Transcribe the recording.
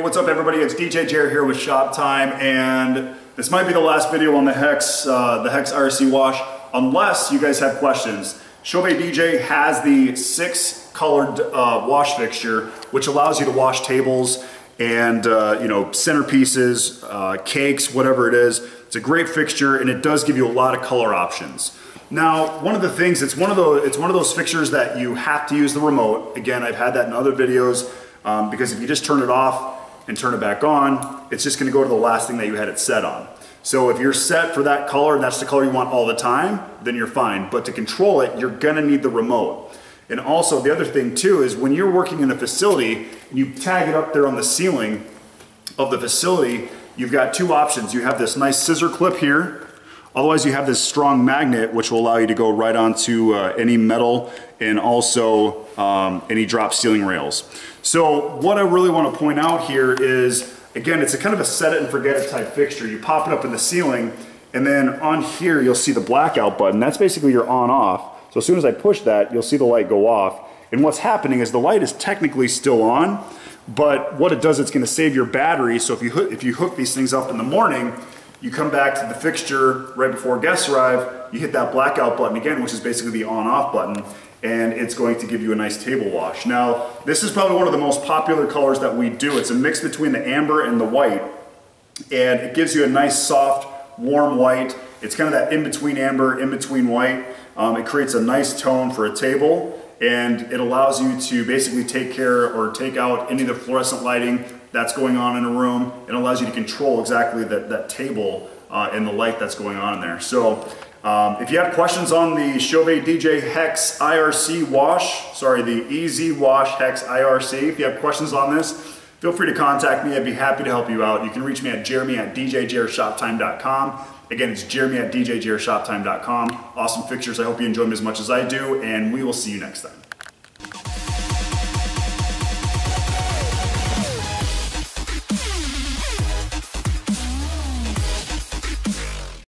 what's up everybody? It's DJ Jer here with Shop Time and this might be the last video on the Hex, uh, the Hex RC wash unless you guys have questions. Chauvet DJ has the six colored uh, wash fixture which allows you to wash tables and uh, you know centerpieces, uh, cakes, whatever it is. It's a great fixture and it does give you a lot of color options. Now, one of the things, it's one of those, it's one of those fixtures that you have to use the remote. Again, I've had that in other videos um, because if you just turn it off, and turn it back on, it's just gonna go to the last thing that you had it set on. So if you're set for that color and that's the color you want all the time, then you're fine. But to control it, you're gonna need the remote. And also the other thing too is when you're working in a facility and you tag it up there on the ceiling of the facility, you've got two options. You have this nice scissor clip here. Otherwise you have this strong magnet which will allow you to go right onto uh, any metal and also um, any drop ceiling rails. So what I really want to point out here is, again, it's a kind of a set it and forget it type fixture. You pop it up in the ceiling, and then on here you'll see the blackout button. That's basically your on off. So as soon as I push that, you'll see the light go off. And what's happening is the light is technically still on, but what it does, it's gonna save your battery. So if you, if you hook these things up in the morning, you come back to the fixture right before guests arrive, you hit that blackout button again, which is basically the on off button, and it's going to give you a nice table wash. Now, this is probably one of the most popular colors that we do. It's a mix between the amber and the white, and it gives you a nice soft, warm white. It's kind of that in-between amber, in-between white. Um, it creates a nice tone for a table, and it allows you to basically take care or take out any of the fluorescent lighting that's going on in a room. It allows you to control exactly that, that table uh, and the light that's going on in there. So um, if you have questions on the Chauvet DJ Hex IRC wash, sorry, the EZ Wash Hex IRC, if you have questions on this, feel free to contact me. I'd be happy to help you out. You can reach me at jeremy at djjershoptime.com. Again, it's jeremy at djjershoptime.com. Awesome fixtures. I hope you enjoy them as much as I do, and we will see you next time.